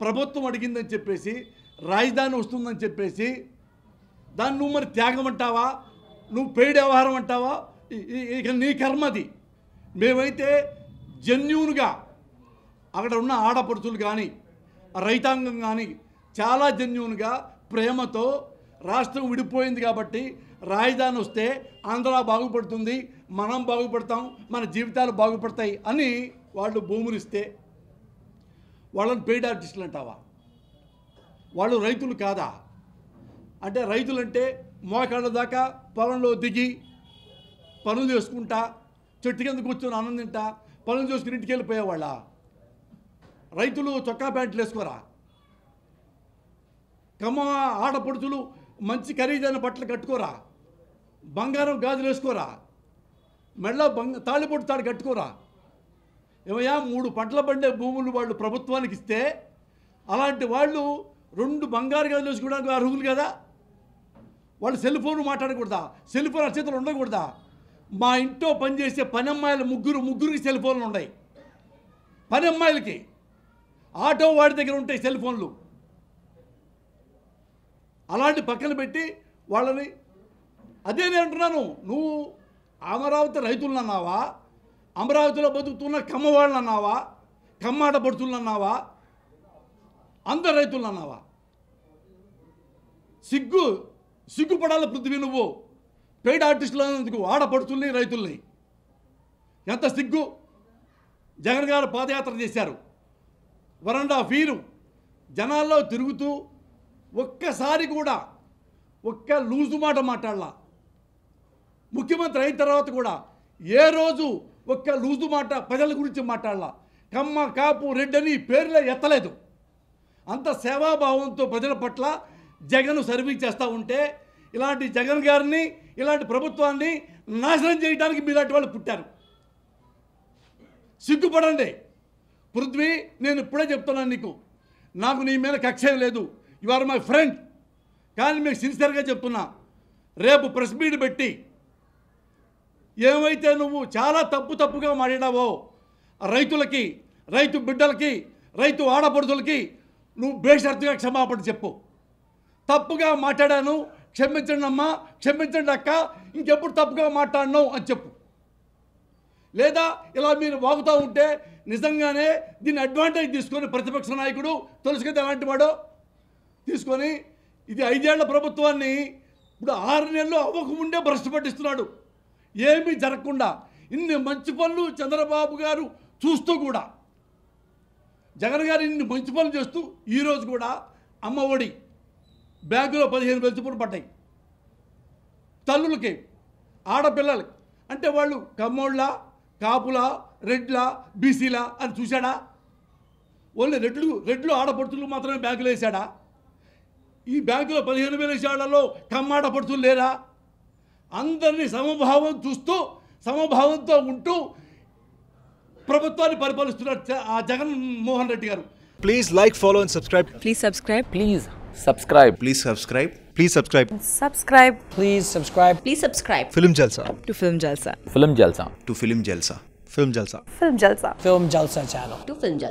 ప్రభుత్వం అడిగిందని చెప్పేసి రాజధాని వస్తుందని చెప్పేసి దాన్ని నువ్వు మరి త్యాగం అంటావా? నువ్వు పెయిడ్ వ్యవహారం అంటావా? ఇక నీ కర్మది మేమైతే జెన్యున్గా అక్కడ ఉన్న ఆడపడుచులు కానీ రైతాంగం కానీ చాలా జెన్యున్గా ప్రేమతో రాష్ట్రం విడిపోయింది కాబట్టి రాజధాని వస్తే ఆంధ్ర బాగుపడుతుంది మనం బాగుపడతాం మన జీవితాలు బాగుపడతాయి అని వాళ్ళు భూములు ఇస్తే వాళ్ళని పెయిడ్ ఆర్టిస్టులు అంటావా? వాళ్ళు రైతులు కాదా? అంటే రైతులంటే మోకాళ్ళ దాకా పొలంలో దిగి పనులు చేసుకుంటా చెట్టు కింద కూర్చొని ఆనందింటా పనులు చేసుకుని ఇంటికి వెళ్ళిపోయేవాళ్ళ? రైతులు చొక్కా ప్యాంట్లు వేసుకోరా? కమ్మ ఆడపడుచులు మంచి ఖరీదైన బట్టలు కట్టుకోరా. బంగారం గాజులు వేసుకోరా. మెడలో బంగ తాళిపొట్టు తాడు కట్టుకోరా. ఏమయ్యా మూడు పంటల పండే భూములు వాళ్ళు ప్రభుత్వానికి ఇస్తే అలాంటి వాళ్ళు రెండు బంగారు గదులు వేసుకోవడానికి అర్హులు కదా? వాళ్ళు సెల్ ఫోన్ మాట్లాడకూడదా? సెల్ ఫోన్ చేతులు ఉండకూడదా? మా ఇంట్లో పనిచేసే పని అమ్మాయిలు ముగ్గురు ముగ్గురికి సెల్ ఫోన్లు ఉన్నాయి. పని అమ్మాయిలకి ఆటో వాడి దగ్గర ఉంటాయి సెల్ ఫోన్లు. అలాంటి పక్కన పెట్టి వాళ్ళని అదే నేను అంటున్నాను నువ్వు అమరావతి రైతులను అన్నావా? అమరావతిలో బతుకుతున్న కమ్మవాళ్ళని అన్నావా? కమ్మాట పడుతులను అన్నావా? అందరు రైతులను అన్నావా? సిగ్గు సిగ్గుపడాల పృథ్వీ నువ్వు. పెయిడ్ ఆర్టిస్టులు అన్నందుకు ఆడపడుతుల్ని రైతుల్ని. ఎంత సిగ్గు? జగన్ గారు పాదయాత్ర చేశారు. వరండా ఫీరు జనాల్లో తిరుగుతూ ఒక్కసారి కూడా ఒక్క లూజు మాట మాట్లాడలా. ముఖ్యమంత్రి అయిన తర్వాత కూడా ఏ రోజు ఒక్క లూజు మాట ప్రజల గురించి మాట్లాడలా. కమ్మ కాపు రెడ్డని పేర్లే ఎత్తలేదు. అంత సేవాభావంతో ప్రజల పట్ల జగన్ సర్వీస్ చేస్తూ ఉంటే ఇలాంటి జగన్ గారిని ఇలాంటి ప్రభుత్వాన్ని నాశనం చేయడానికి మీలాంటి వాళ్ళు పుట్టారు. సిగ్గుపడండి. పృథ్వీ నేను ఇప్పుడే చెప్తున్నాను నీకు. నాకు నీ మీద కక్ష లేదు. యు ఆర్ మై ఫ్రెండ్ కానీ మీకు సిన్సియర్గా చెప్తున్నా. రేపు ప్రెస్ మీట్ పెట్టి ఏమైతే నువ్వు చాలా తప్పు తప్పుగా మాట్లాడావో రైతులకి రైతు బిడ్డలకి రైతు ఆడపడుతులకి నువ్వు బేషరతుగా క్షమాపణ చెప్పు. తప్పుగా మాట్లాడాను క్షమించండి అమ్మా క్షమించండి అక్క ఇంకెప్పుడు తప్పుగా మాట్లాడినావు అని చెప్పు. లేదా ఇలా మీరు వాగుతూ ఉంటే నిజంగానే దీన్ని అడ్వాంటేజ్ తీసుకొని ప్రతిపక్ష నాయకుడు తెలుసు ఎలాంటి వాడో తీసుకొని ఇది ఐదేళ్ళ ప్రభుత్వాన్ని ఇప్పుడు ఆరు నెలలు అవ్వకముందే భ్రష్టు పట్టిస్తున్నాడు. ఏమీ జరగకుండా ఇన్ని మంచి పనులు చంద్రబాబు గారు చూస్తూ కూడా జగన్ గారు ఇన్ని మంచి పనులు చేస్తూ ఈరోజు కూడా అమ్మ ఒడి బ్యాంకులో పదిహేను వేల చొప్పున పడ్డాయి. తల్లులకి ఆడపిల్లలకి అంటే వాళ్ళు కమ్మోళ్ళ కాపుల రెడ్ల బీసీల అని చూశాడా? ఓన్లీ రెడ్లు రెడ్లు ఆడపడుతులు మాత్రమే బ్యాంకులో వేశాడా? ఈ బ్యాంకులో పదిహేను వేల విషయాలలో కమ్మాట పడుతుంది లేరా అందరినీ సమభావం చూస్తూ సమభావంతో ఉంటూ ప్రభుత్వాన్ని పరిపాలిస్తున్నారు ఆ జగన్మోహన్ రెడ్డి గారు. Please like follow and subscribe please subscribe please subscribe please subscribe please subscribe subscribe please subscribe please subscribe film Jalsa to film Jalsa film Jalsa to film Jalsa film Jalsa film Jalsa film Jalsa channel to film Jalsa